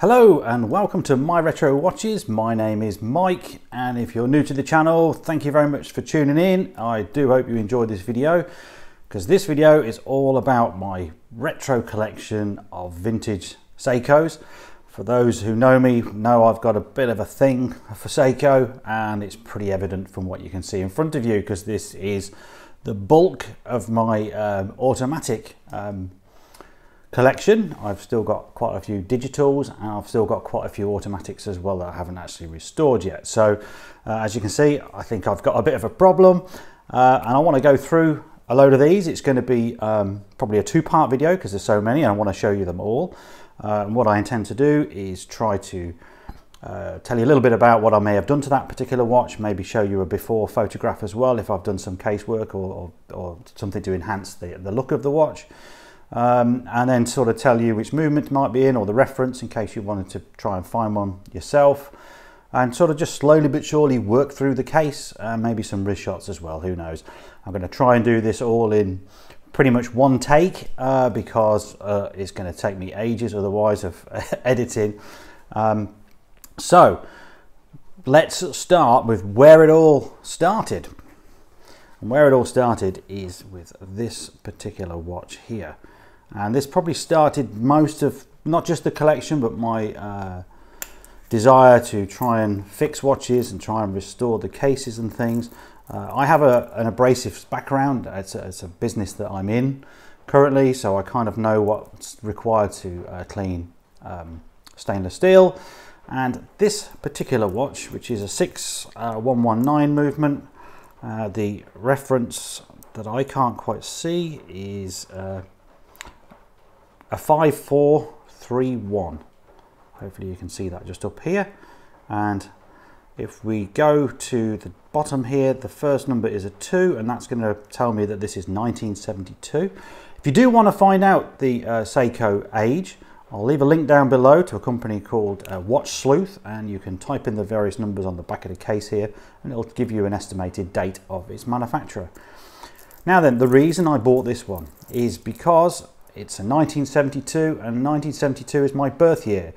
Hello and welcome to My Retro Watches. My name is Mike and if you're new to the channel, thank you very much for tuning in. I do hope you enjoyed this video because this video is all about my retro collection of vintage Seikos. For those who know me, know I've got a bit of a thing for Seiko and it's pretty evident from what you can see in front of you because this is the bulk of my um, automatic um, collection. I've still got quite a few digitals and I've still got quite a few automatics as well that I haven't actually restored yet. So uh, as you can see, I think I've got a bit of a problem uh, and I want to go through a load of these. It's going to be um, probably a two-part video because there's so many and I want to show you them all. Uh, and what I intend to do is try to uh, tell you a little bit about what I may have done to that particular watch, maybe show you a before photograph as well if I've done some casework or, or, or something to enhance the, the look of the watch um, and then sort of tell you which movement might be in or the reference in case you wanted to try and find one yourself. And sort of just slowly but surely work through the case and maybe some wrist shots as well who knows. I'm going to try and do this all in pretty much one take uh, because uh, it's going to take me ages otherwise of editing. Um, so let's start with where it all started. And where it all started is with this particular watch here and this probably started most of not just the collection but my uh, desire to try and fix watches and try and restore the cases and things. Uh, I have a, an abrasives background. It's a, it's a, business that I'm in currently so I kind of know what's required to uh, clean um, stainless steel. And this particular watch which is a 6119 uh, movement uh, the reference that I can't quite see is uh, a 5431. Hopefully you can see that just up here. And if we go to the bottom here, the first number is a 2, and that's going to tell me that this is 1972. If you do want to find out the uh, Seiko age, I'll leave a link down below to a company called uh, Watch Sleuth, and you can type in the various numbers on the back of the case here, and it'll give you an estimated date of its manufacturer. Now then, the reason I bought this one is because it's a 1972 and 1972 is my birth year.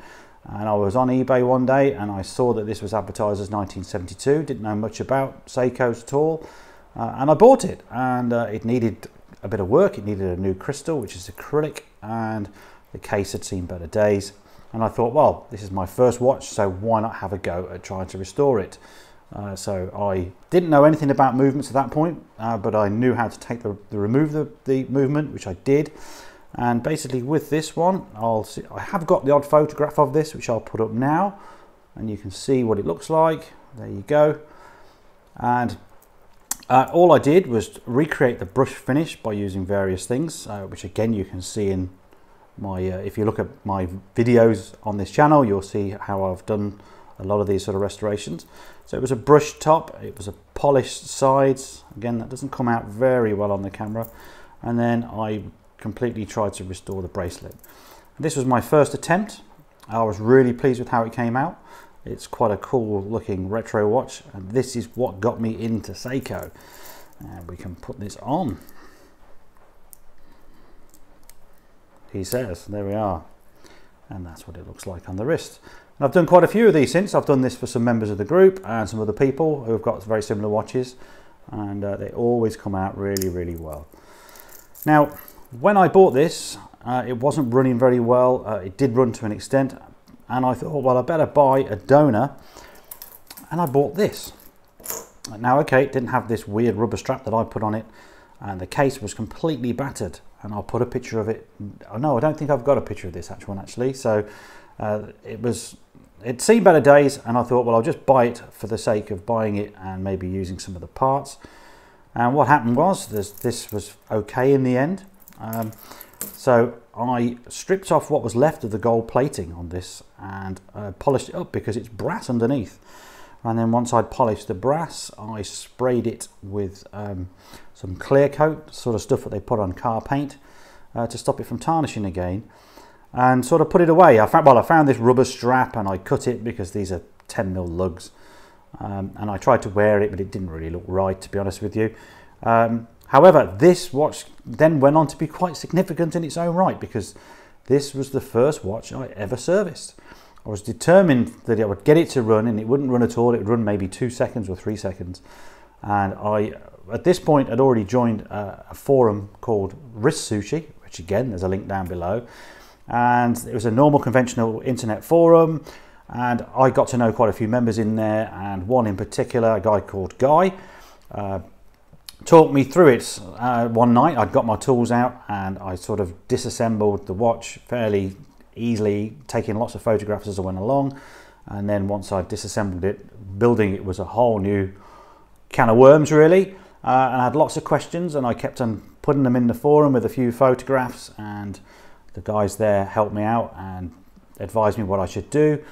And I was on eBay one day and I saw that this was advertised as 1972, didn't know much about Seikos at all. Uh, and I bought it and uh, it needed a bit of work. It needed a new crystal, which is acrylic, and the case had seen better days. And I thought, well, this is my first watch, so why not have a go at trying to restore it? Uh, so I didn't know anything about movements at that point, uh, but I knew how to take the, the remove the, the movement, which I did and basically with this one I'll see I have got the odd photograph of this which I'll put up now. And you can see what it looks like. There you go. And uh, all I did was recreate the brush finish by using various things uh, which again you can see in my uh, if you look at my videos on this channel you'll see how I've done a lot of these sort of restorations. So it was a brush top it was a polished sides. Again that doesn't come out very well on the camera. And then I completely tried to restore the bracelet. This was my first attempt. I was really pleased with how it came out. It's quite a cool looking retro watch and this is what got me into Seiko. And we can put this on. He says, there we are. And that's what it looks like on the wrist. And I've done quite a few of these since. I've done this for some members of the group and some other people who have got very similar watches and uh, they always come out really, really well. Now, when I bought this, uh, it wasn't running very well. Uh, it did run to an extent, and I thought, well, I better buy a donor, and I bought this. Now, okay, it didn't have this weird rubber strap that I put on it, and the case was completely battered. And I'll put a picture of it. Oh, no, I don't think I've got a picture of this actual one actually. So uh, it was, it seen better days, and I thought, well, I'll just buy it for the sake of buying it and maybe using some of the parts. And what happened was, this, this was okay in the end. Um, so I stripped off what was left of the gold plating on this and uh, polished it up because it's brass underneath. And then once I'd polished the brass, I sprayed it with um, some clear coat, sort of stuff that they put on car paint uh, to stop it from tarnishing again. And sort of put it away. I found, well, I found this rubber strap and I cut it because these are 10 mil lugs. Um, and I tried to wear it, but it didn't really look right, to be honest with you. Um, However, this watch then went on to be quite significant in its own right because this was the first watch I ever serviced. I was determined that I would get it to run and it wouldn't run at all. It would run maybe two seconds or three seconds. And I, at this point, had already joined a, a forum called Wrist Sushi, which again, there's a link down below. And it was a normal conventional internet forum. And I got to know quite a few members in there, and one in particular, a guy called Guy, uh, talked me through it uh, one night. I'd got my tools out and I sort of disassembled the watch fairly easily, taking lots of photographs as I went along. And then once I disassembled it, building it was a whole new can of worms, really. Uh, and I had lots of questions, and I kept on putting them in the forum with a few photographs. And the guys there helped me out and advised me what I should do.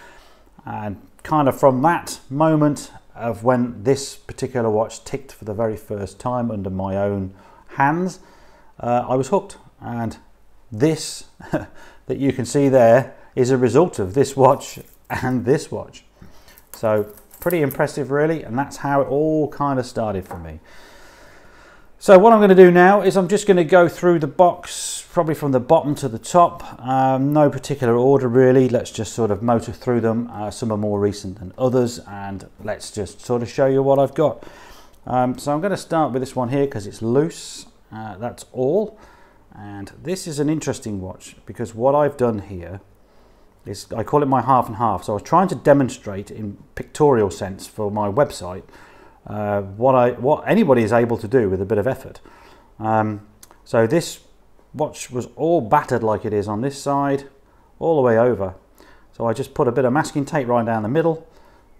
And kind of from that moment of when this particular watch ticked for the very first time under my own hands, uh, I was hooked. And this that you can see there is a result of this watch and this watch. So pretty impressive really, and that's how it all kind of started for me. So what I'm going to do now is I'm just going to go through the box, probably from the bottom to the top. Um, no particular order really. Let's just sort of motor through them. Uh, some are more recent than others, and let's just sort of show you what I've got. Um, so I'm going to start with this one here because it's loose. Uh, that's all. And this is an interesting watch because what I've done here is I call it my half and half. So I was trying to demonstrate in pictorial sense for my website uh, what I what anybody is able to do with a bit of effort. Um, so this watch was all battered like it is on this side, all the way over. So I just put a bit of masking tape right down the middle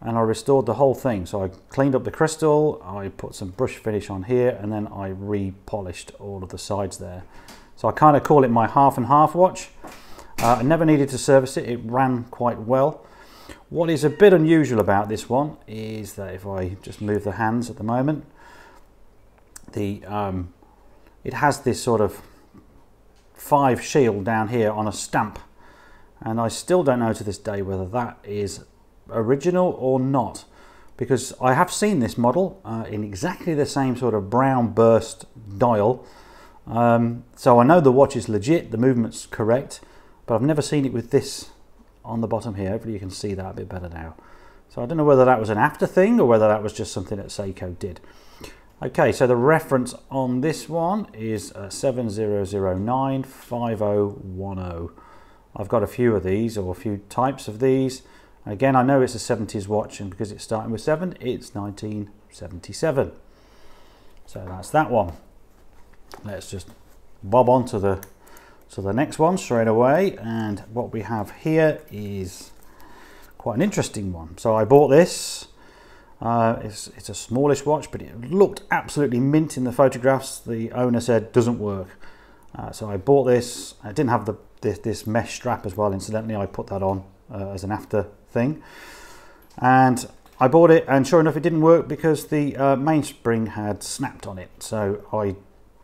and I restored the whole thing. So I cleaned up the crystal, I put some brush finish on here and then I repolished all of the sides there. So I kind of call it my half and half watch. Uh, I never needed to service it, it ran quite well. What is a bit unusual about this one is that if I just move the hands at the moment, the um, it has this sort of five shield down here on a stamp and I still don't know to this day whether that is original or not because I have seen this model uh, in exactly the same sort of brown burst dial um, so I know the watch is legit, the movement's correct, but I've never seen it with this on the bottom here. Hopefully you can see that a bit better now. So I don't know whether that was an after thing or whether that was just something that Seiko did. Okay, so the reference on this one is uh, 70095010. I've got a few of these or a few types of these. Again, I know it's a 70s watch and because it's starting with 7, it's 1977. So that's that one let's just bob on to the to the next one straight away and what we have here is quite an interesting one so I bought this uh, it's, it's a smallish watch but it looked absolutely mint in the photographs the owner said doesn't work uh, so I bought this I didn't have the this, this, mesh strap as well incidentally I put that on uh, as an after thing and I bought it and sure enough it didn't work because the uh, mainspring had snapped on it so I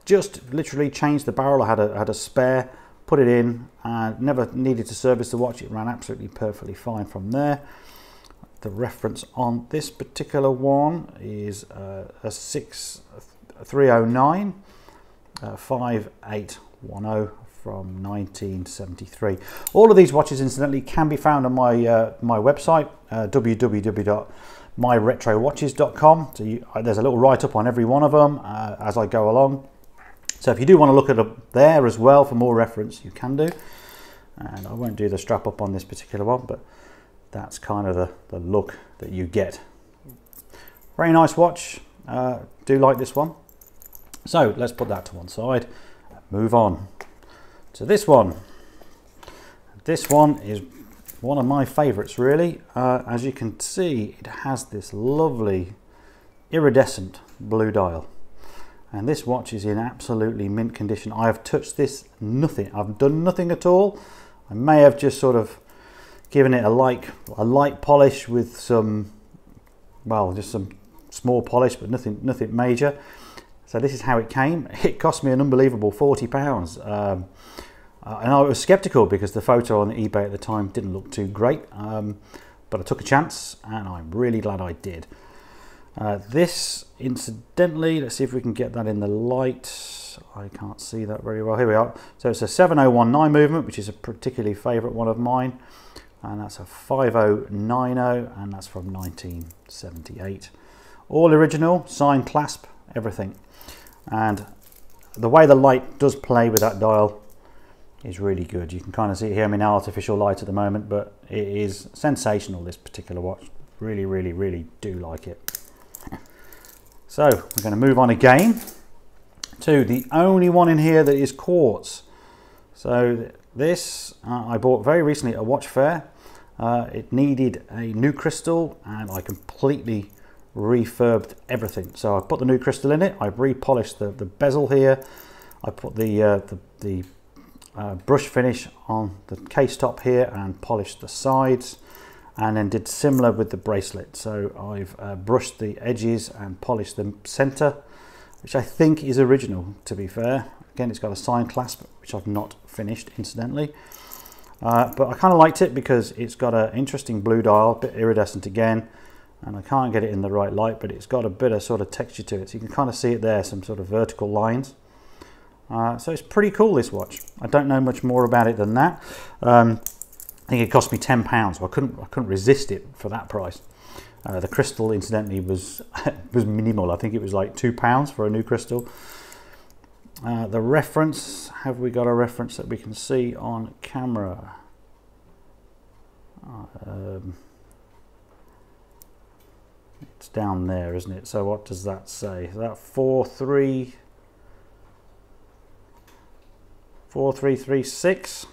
just literally changed the barrel. I had a, had a spare, put it in, and never needed to service the watch. It ran absolutely perfectly fine from there. The reference on this particular one is uh, a 6309 uh, 5810 from 1973. All of these watches, incidentally, can be found on my uh, my website, uh, www.myretrowatches.com. So you, uh, there's a little write-up on every one of them uh, as I go along. So if you do want to look at it there as well for more reference, you can do. And I won't do the strap up on this particular one, but that's kind of the, the look that you get. Very nice watch. Uh, do like this one. So let's put that to one side. Move on to this one. This one is one of my favorites really. Uh, as you can see, it has this lovely iridescent blue dial and this watch is in absolutely mint condition. I have touched this nothing. I've done nothing at all. I may have just sort of given it a light, a light polish with some, well, just some small polish, but nothing, nothing major. So this is how it came. It cost me an unbelievable 40 pounds. Um, uh, and I was skeptical because the photo on eBay at the time didn't look too great. Um, but I took a chance and I'm really glad I did. Uh, this, incidentally, let's see if we can get that in the light. I can't see that very well. Here we are. So it's a 7019 movement, which is a particularly favourite one of mine. And that's a 5090 and that's from 1978. All original, sign clasp, everything. And the way the light does play with that dial is really good. You can kind of see it here. I'm in artificial light at the moment, but it is sensational, this particular watch. Really, really, really do like it. So we're going to move on again to the only one in here that is quartz. So this uh, I bought very recently at a watch fair. Uh, it needed a new crystal and I completely refurbed everything. So I put the new crystal in it, I repolished the, the bezel here, I put the, uh, the, the uh, brush finish on the case top here and polished the sides and then did similar with the bracelet. So I've uh, brushed the edges and polished the center, which I think is original to be fair. Again, it's got a sign clasp, which I've not finished incidentally. Uh, but I kind of liked it because it's got an interesting blue dial, a bit iridescent again, and I can't get it in the right light, but it's got a bit of sort of texture to it. So you can kind of see it there, some sort of vertical lines. Uh, so it's pretty cool, this watch. I don't know much more about it than that. Um, I think it cost me £10, so I couldn't, I couldn't resist it for that price. Uh, the crystal, incidentally, was, was minimal. I think it was like £2 for a new crystal. Uh, the reference, have we got a reference that we can see on camera? Um, it's down there, isn't it? So what does that say? That 43... 4336?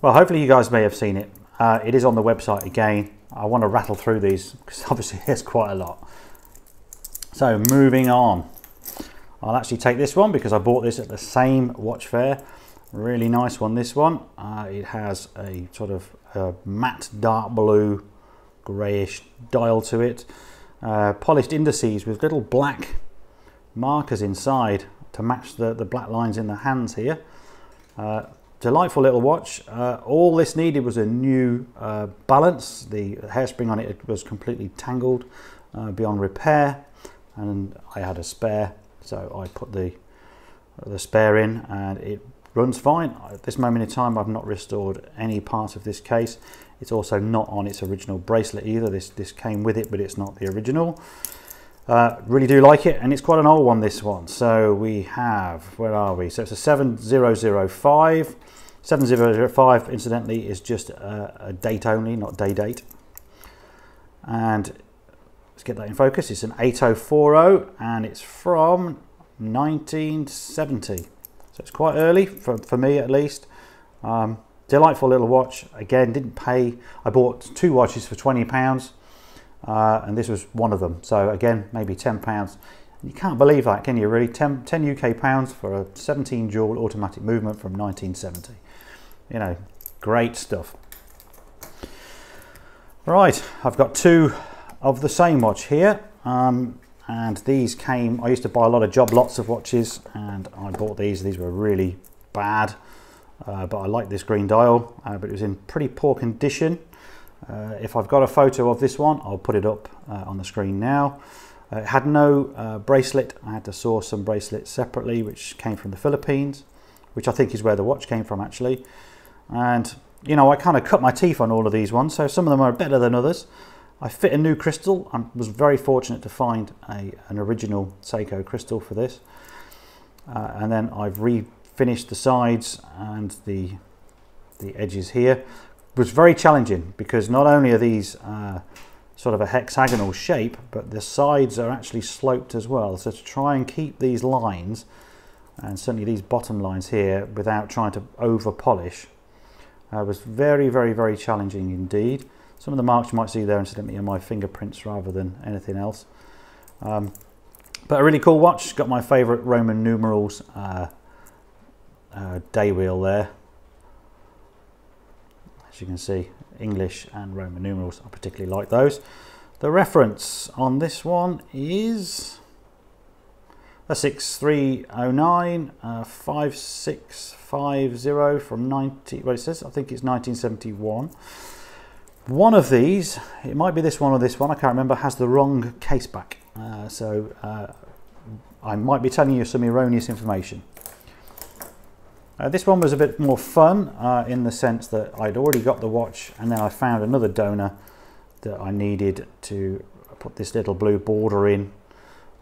Well, hopefully you guys may have seen it. Uh, it is on the website again. I want to rattle through these because obviously there's quite a lot. So moving on. I'll actually take this one because I bought this at the same watch fair. Really nice one, this one. Uh, it has a sort of a matte dark blue greyish dial to it. Uh, polished indices with little black markers inside to match the, the black lines in the hands here. Uh, delightful little watch. Uh, all this needed was a new uh, balance. The hairspring on it was completely tangled uh, beyond repair and I had a spare so I put the, the spare in and it runs fine. At this moment in time, I've not restored any part of this case. It's also not on its original bracelet either. This, this came with it, but it's not the original. Uh, really do like it, and it's quite an old one, this one. So we have, where are we? So it's a 7005. 7005, incidentally, is just a, a date only, not day date. And get that in focus. It's an 8040 and it's from 1970. So it's quite early for, for me at least. Um, delightful little watch. Again, didn't pay. I bought two watches for 20 pounds uh, and this was one of them. So again, maybe 10 pounds. You can't believe that, can you really? 10, 10 UK pounds for a 17 jewel automatic movement from 1970. You know, great stuff. Right, I've got two of the same watch here. Um, and these came, I used to buy a lot of job lots of watches and I bought these. These were really bad, uh, but I like this green dial, uh, but it was in pretty poor condition. Uh, if I've got a photo of this one, I'll put it up uh, on the screen now. Uh, it had no uh, bracelet. I had to source some bracelets separately, which came from the Philippines, which I think is where the watch came from actually. And, you know, I kind of cut my teeth on all of these ones, so some of them are better than others. I fit a new crystal. I was very fortunate to find a, an original Seiko crystal for this. Uh, and then I've refinished the sides and the, the edges here. It was very challenging because not only are these uh, sort of a hexagonal shape, but the sides are actually sloped as well. So to try and keep these lines, and certainly these bottom lines here, without trying to over polish, uh, was very, very, very challenging indeed. Some of the marks you might see there incidentally are my fingerprints rather than anything else. Um, but a really cool watch, got my favourite Roman numerals uh, uh, day wheel there. As you can see, English and Roman numerals, I particularly like those. The reference on this one is a 6309 uh, 5650 from 90, well it says, I think it's 1971. One of these, it might be this one or this one, I can't remember, has the wrong case back. Uh, so uh, I might be telling you some erroneous information. Uh, this one was a bit more fun uh, in the sense that I'd already got the watch and then I found another donor that I needed to put this little blue border in.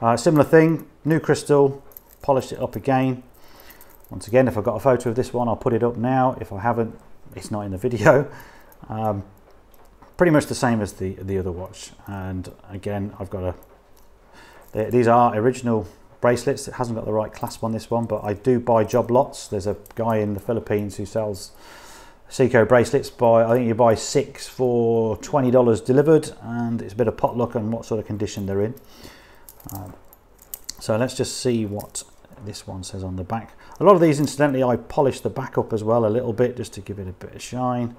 Uh, similar thing, new crystal, polished it up again. Once again, if I've got a photo of this one, I'll put it up now. If I haven't, it's not in the video. Um, pretty much the same as the, the other watch. And again, I've got a, these are original bracelets. It hasn't got the right clasp on this one, but I do buy job lots. There's a guy in the Philippines who sells Seiko bracelets by I think you buy six for twenty dollars delivered, and it's a bit of potluck on what sort of condition they're in. Um, so let's just see what this one says on the back. A lot of these, incidentally, I polished the back up as well a little bit just to give it a bit of shine.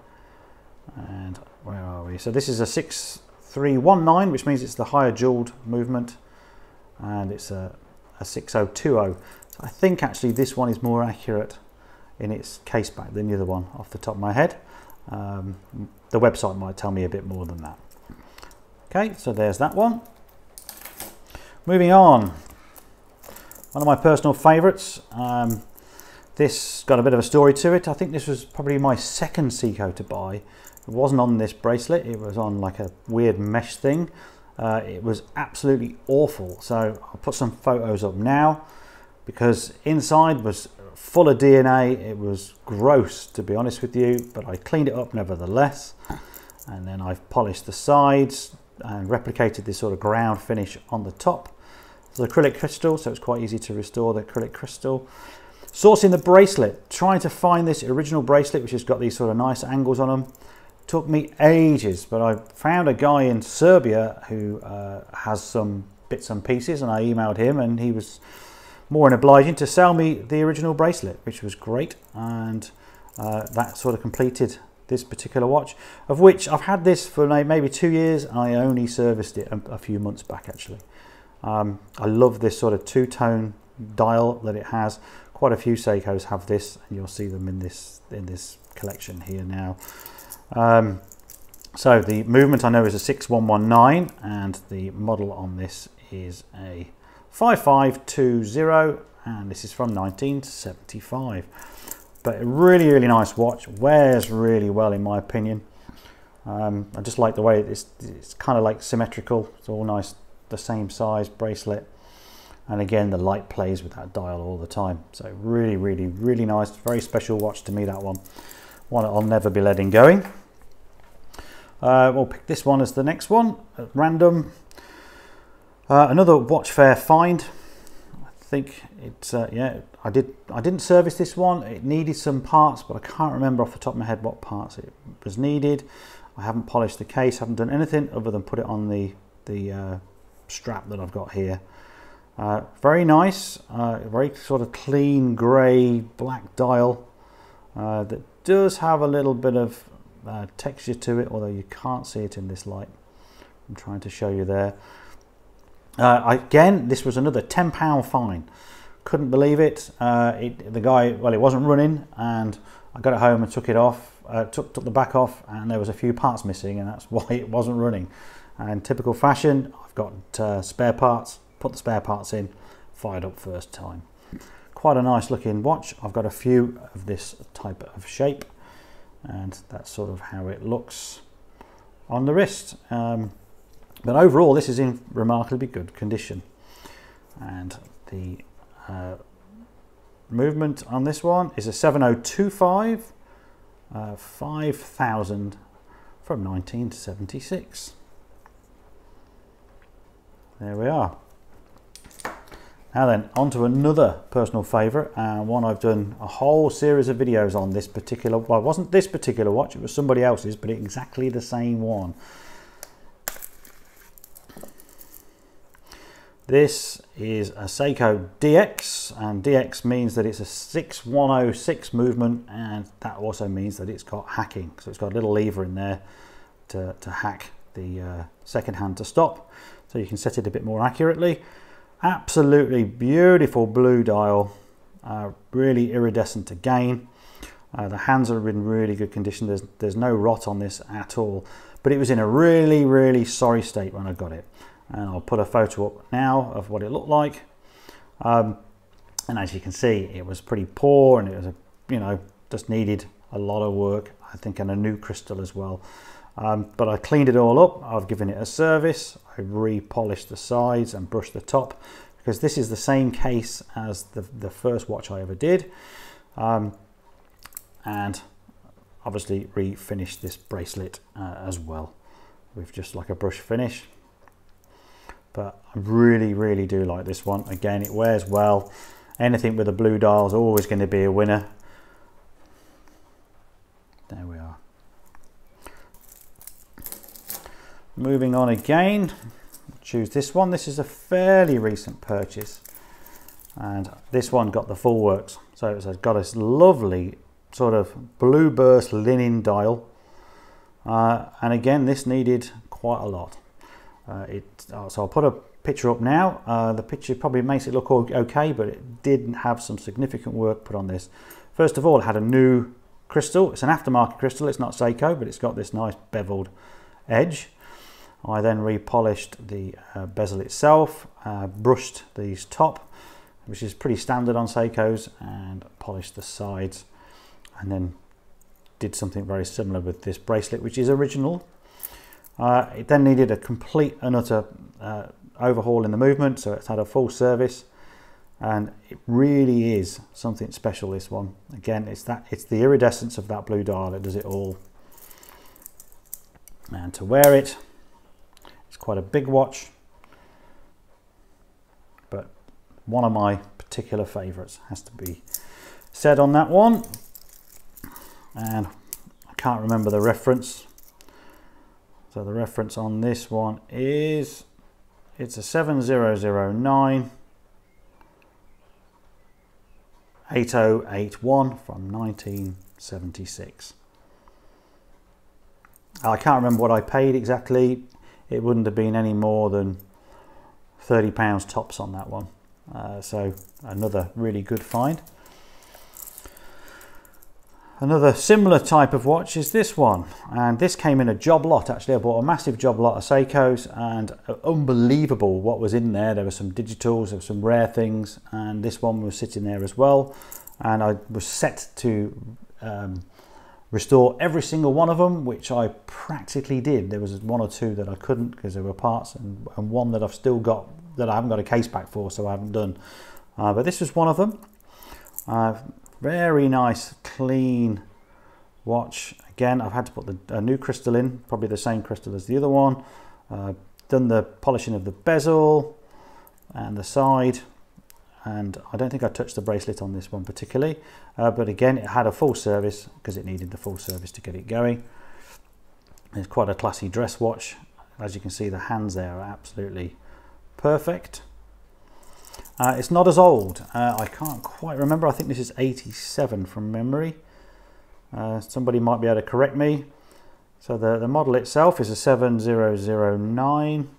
And where are we? So this is a 6319, which means it's the higher jeweled movement, and it's a a 6020. So I think actually this one is more accurate in its case back than the other one off the top of my head. Um, the website might tell me a bit more than that. Okay, so there's that one. Moving on, one of my personal favourites. Um, this got a bit of a story to it. I think this was probably my second Seiko to buy. It wasn't on this bracelet, it was on like a weird mesh thing. Uh, it was absolutely awful. So I'll put some photos up now because inside was full of DNA. It was gross to be honest with you, but I cleaned it up nevertheless. And then I've polished the sides and replicated this sort of ground finish on the top. It's the acrylic crystal, so it's quite easy to restore the acrylic crystal. Sourcing the bracelet, trying to find this original bracelet, which has got these sort of nice angles on them. Took me ages, but I found a guy in Serbia who uh, has some bits and pieces, and I emailed him, and he was more than obliging to sell me the original bracelet, which was great, and uh, that sort of completed this particular watch, of which I've had this for maybe two years, and I only serviced it a, few months back actually. Um, I love this sort of two-tone dial that it has. Quite a few Seikos have this, and you'll see them in this in this collection here now. Um, so the movement I know is a 6119 and the model on this is a 5520 and this is from 1975. But a really, really nice watch, wears really well in my opinion. Um, I just like the way it's, it's kind of like symmetrical, it's all nice, the same size bracelet. And again, the light plays with that dial all the time. So really, really, really nice, very special watch to me, that one one I'll never be letting going. Uh, we'll pick this one as the next one at random. Uh, another watch fair find. I think it's uh, yeah. I did I didn't service this one. It needed some parts, but I can't remember off the top of my head what parts it was needed. I haven't polished the case. Haven't done anything other than put it on the the uh, strap that I've got here. Uh, very nice, uh, very sort of clean grey black dial that does have a little bit of uh, texture to it, although you can't see it in this light. I'm trying to show you there. Uh, again, this was another £10 fine. Couldn't believe it. Uh, it. The guy, well, it wasn't running, and I got it home and took it off, uh, took, took the back off, and there was a few parts missing, and that's why it wasn't running. And typical fashion, I've got uh, spare parts, put the spare parts in, fired up first time quite a nice looking watch. I've got a few of this type of shape and that's sort of how it looks on the wrist. Um, but overall this is in remarkably good condition and the uh, movement on this one is a 7025 uh, 5000 from 1976. There we are. Now then, on to another personal favourite and one I've done a whole series of videos on this particular, well it wasn't this particular watch, it was somebody else's, but exactly the same one. This is a Seiko DX and DX means that it's a 6106 movement and that also means that it's got hacking. So it's got a little lever in there to, to hack the uh, second hand to stop so you can set it a bit more accurately. Absolutely beautiful blue dial, uh, really iridescent again. Uh, the hands are in really good condition. There's, there's no rot on this at all, but it was in a really, really sorry state when I got it. And I'll put a photo up now of what it looked like. Um, and as you can see, it was pretty poor and it was a you know, just needed a lot of work, I think, and a new crystal as well. Um, but I cleaned it all up. I've given it a service. I re-polished the sides and brushed the top because this is the same case as the, the first watch I ever did. Um, and obviously refinished this bracelet uh, as well with just like a brush finish. But I really, really do like this one. Again, it wears well. Anything with a blue dial is always going to be a winner. There we are. Moving on again, choose this one. This is a fairly recent purchase. And this one got the full works. So it's got this lovely sort of blue burst linen dial. Uh, and again, this needed quite a lot. Uh, it, uh, so I'll put a picture up now. Uh, the picture probably makes it look okay, but it did have some significant work put on this. First of all, it had a new crystal. It's an aftermarket crystal. It's not Seiko, but it's got this nice beveled edge. I then repolished the uh, bezel itself, uh, brushed these top, which is pretty standard on Seikos, and polished the sides, and then did something very similar with this bracelet, which is original. Uh, it then needed a complete and utter uh, overhaul in the movement, so it's had a full service, and it really is something special. This one, again, it's that it's the iridescence of that blue dial that does it all. And to wear it, quite a big watch, but one of my particular favorites has to be said on that one. And I can't remember the reference. So the reference on this one is, it's a 7009 8081 from 1976. I can't remember what I paid exactly it wouldn't have been any more than 30 pounds tops on that one. Uh, so another really good find. Another similar type of watch is this one. And this came in a job lot actually. I bought a massive job lot of Seikos and unbelievable what was in there. There were some digitals there were some rare things and this one was sitting there as well. And I was set to um, restore every single one of them, which I practically did. There was one or two that I couldn't because there were parts, and, and, one that I've still got that I haven't got a case back for, so I haven't done. Uh, but this was one of them. Uh, very nice, clean watch. Again, I've had to put the, a new crystal in, probably the same crystal as the other one. Uh, done the polishing of the bezel and the side and I don't think I touched the bracelet on this one particularly uh, but again it had a full service because it needed the full service to get it going. It's quite a classy dress watch. As you can see the hands there are absolutely perfect. Uh, it's not as old. Uh, I can't quite remember. I think this is 87 from memory. Uh, somebody might be able to correct me. So the, the model itself is a 7009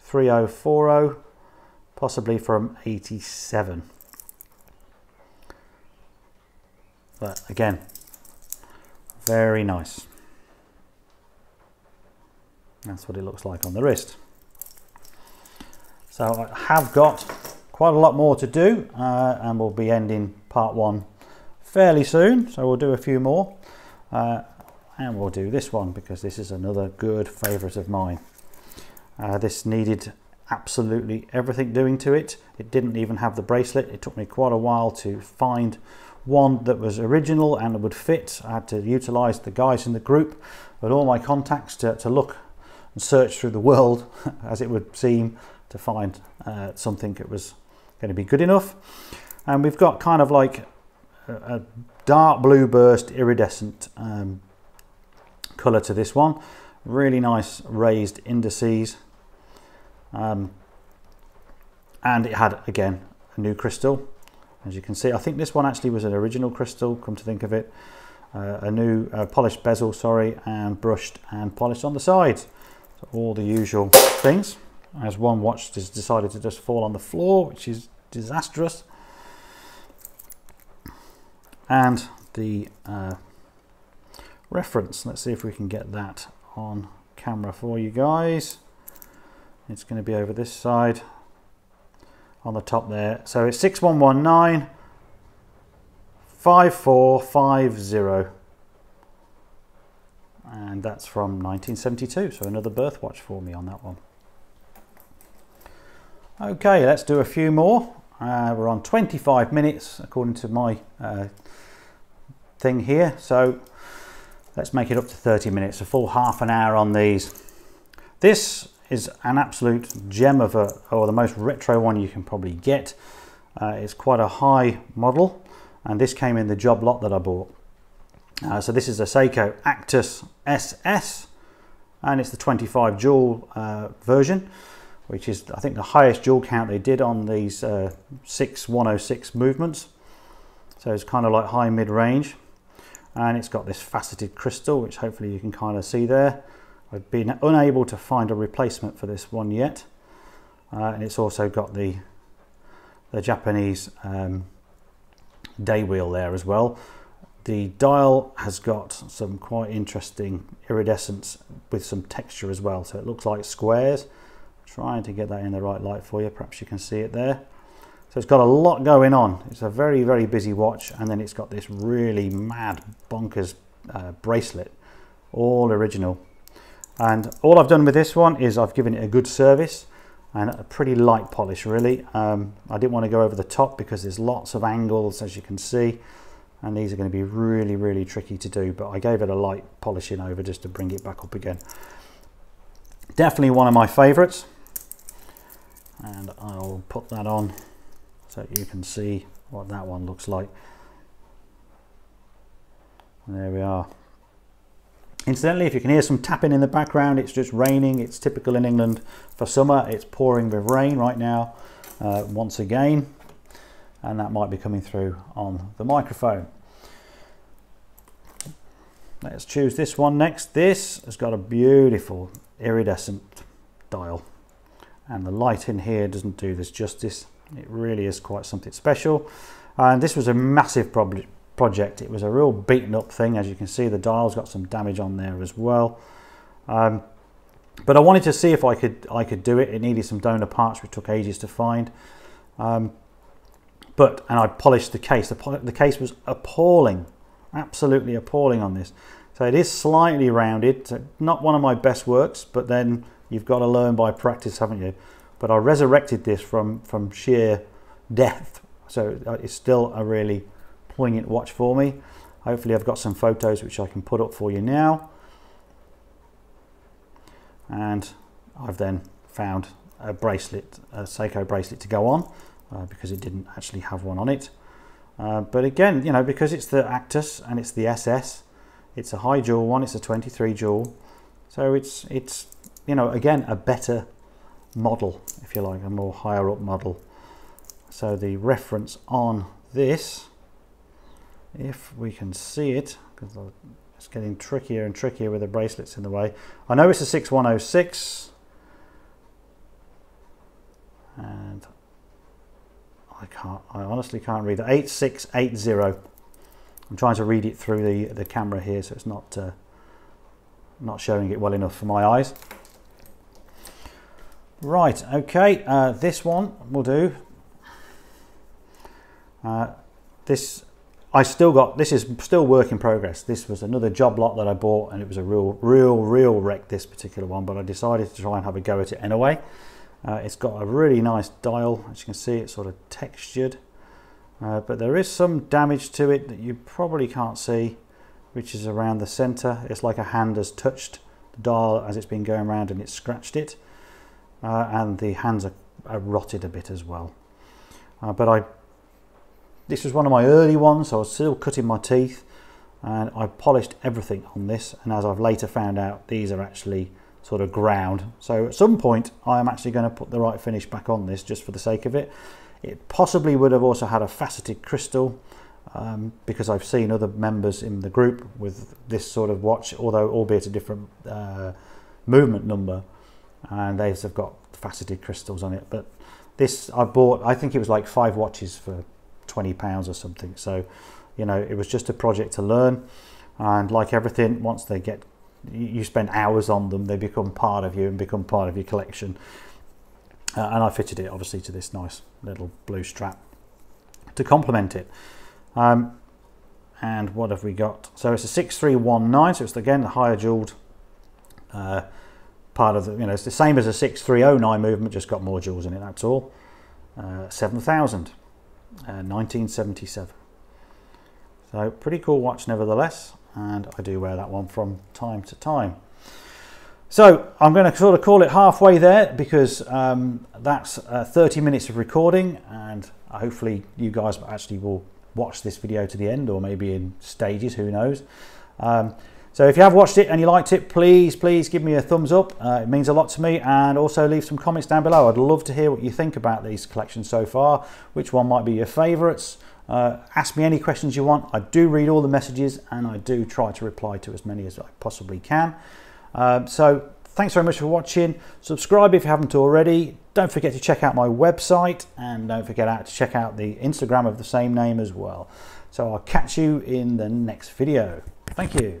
3040 possibly from 87. But again, very nice. That's what it looks like on the wrist. So I have got quite a lot more to do uh, and we'll be ending part one fairly soon. So we'll do a few more uh, and we'll do this one because this is another good favorite of mine. Uh, this needed absolutely everything doing to it. It didn't even have the bracelet. It took me quite a while to find one that was original and would fit. I had to utilize the guys in the group and all my contacts to, to look and search through the world as it would seem to find uh, something that was going to be good enough. And we've got kind of like a, a dark blue burst iridescent um, color to this one. Really nice raised indices um, and it had, again, a new crystal. As you can see, I think this one actually was an original crystal, come to think of it. Uh, a new uh, polished bezel, sorry, and brushed and polished on the sides. So all the usual things. As one watch has decided to just fall on the floor, which is disastrous. And the uh, reference, let's see if we can get that on camera for you guys it's going to be over this side on the top there. So it's 6119 5450 and that's from 1972 so another birth watch for me on that one. Okay let's do a few more. Uh, we're on 25 minutes according to my uh, thing here. So let's make it up to 30 minutes a full half an hour on these. This is an absolute gem of a or the most retro one you can probably get. Uh, it's quite a high model and this came in the job lot that I bought. Uh, so this is a Seiko Actus SS and it's the 25 jewel uh, version which is I think the highest jewel count they did on these uh, 6106 movements. So it's kind of like high mid-range and it's got this faceted crystal which hopefully you can kind of see there I've been unable to find a replacement for this one yet uh, and it's also got the the Japanese um, day wheel there as well the dial has got some quite interesting iridescence with some texture as well. So it looks like squares. Trying to get that in the right light for you. Perhaps you can see it there. So it's got a lot going on. It's a very, very busy watch. And then it's got this really mad bonkers uh, bracelet, all original. And all I've done with this one is I've given it a good service and a pretty light polish really. Um, I didn't want to go over the top because there's lots of angles as you can see and these are going to be really really tricky to do but I gave it a light polishing over just to bring it back up again. Definitely one of my favorites and I'll put that on so you can see what that one looks like. There we are Incidentally, if you can hear some tapping in the background, it's just raining. It's typical in England for summer. It's pouring with rain right now, uh, once again and that might be coming through on the microphone. Let's choose this one next. This has got a beautiful iridescent dial and the light in here doesn't do this justice. It really is quite something special. And this was a massive project. It was a real beaten up thing. As you can see, the dial's got some damage on there as well. Um, but I wanted to see if I could I could do it. It needed some donor parts, which took ages to find. Um, but, and I polished the case. The, the case was appalling, absolutely appalling on this. So it is slightly rounded, so not one of my best works, but then you've got to learn by practice, haven't you? But I resurrected this from, from sheer death. So uh, it's still a really poignant watch for me. Hopefully I've got some photos which I can put up for you now. And I've then found a bracelet, a Seiko bracelet to go on uh, because it didn't actually have one on it. Uh, but again, you know, because it's the Actus and it's the SS, it's a high jewel one, it's a 23 jewel. So it's, it's you know, again, a better model, if you like, a more higher up model. So the reference on this, if we can see it, because it's getting trickier and trickier with the bracelets in the way. I know it's a 6106, and I can't, I honestly can't read it. 8680. I'm trying to read it through the, the camera here so it's not, uh, not showing it well enough for my eyes. Right, okay, uh, this one will do. Uh, this, I still got, this is still work in progress. This was another job lot that I bought and it was a real, real, real wreck, this particular one, but I decided to try and have a go at it anyway. Uh, it's got a really nice dial, as you can see it's sort of textured. Uh, but there is some damage to it that you probably can't see, which is around the center. It's like a hand has touched the dial as it's been going around and it's scratched it. Uh, and the hands are, are, rotted a bit as well. Uh, but I, this was one of my early ones, so I was still cutting my teeth and I polished everything on this. And as I've later found out, these are actually sort of ground. So at some point I am actually going to put the right finish back on this just for the sake of it. It possibly would have also had a faceted crystal um, because I've seen other members in the group with this sort of watch, although albeit a different uh, movement number, and they've have got faceted crystals on it. But this I bought, I think it was like five watches for 20 pounds or something. So, you know, it was just a project to learn. And like everything, once they get you spend hours on them, they become part of you and become part of your collection. Uh, and I fitted it obviously to this nice little blue strap to complement it. Um, and what have we got? So it's a 6319, so it's again the higher jeweled uh, part of the, you know, it's the same as a 6309 movement, just got more jewels in it, that's all. Uh, 7000, uh, 1977. So pretty cool watch nevertheless, and I do wear that one from time to time. So I'm going to sort of call it halfway there because um, that's uh, 30 minutes of recording and hopefully you guys actually will watch this video to the end or maybe in stages, who knows. Um, so if you have watched it and you liked it, please, please give me a thumbs up. Uh, it means a lot to me and also leave some comments down below. I'd love to hear what you think about these collections so far, which one might be your favourites. Uh, ask me any questions you want. I do read all the messages and I do try to reply to as many as I possibly can. Um, so thanks very much for watching. Subscribe if you haven't already. Don't forget to check out my website and don't forget to check out the Instagram of the same name as well. So I'll catch you in the next video. Thank you.